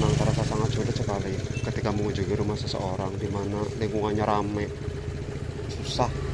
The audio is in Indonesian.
memang terasa sangat sulit sekali ketika mengunjungi rumah seseorang di mana lingkungannya ramai, susah.